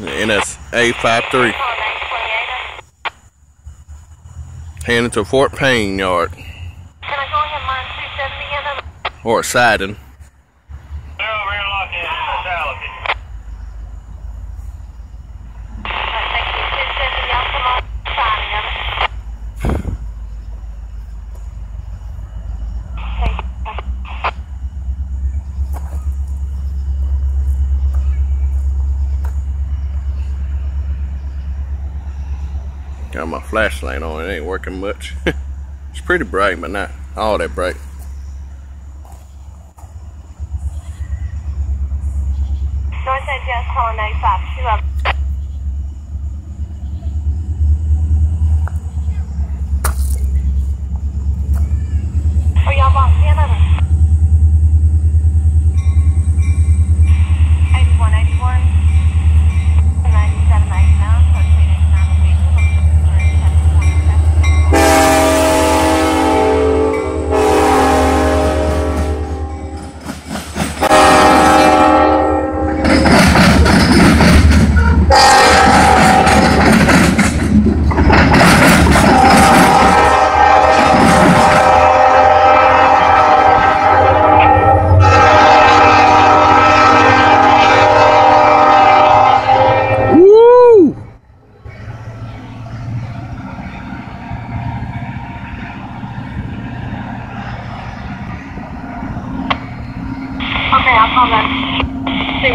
NS A53. Heading to Fort Payne Yard. Can I go ahead and line 270 in? Or Sidon. Got my flashlight on, it ain't working much. it's pretty bright, but not all that bright. Call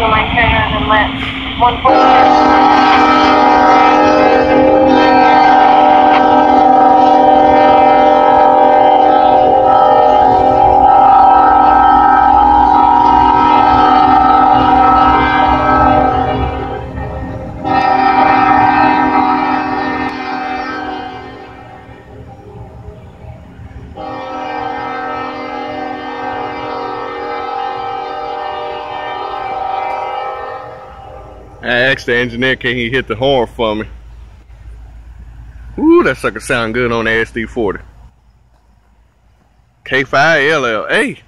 single line and let one four. I asked the engineer, can he hit the horn for me? Ooh, that sucker sound good on the SD40. K5LLA.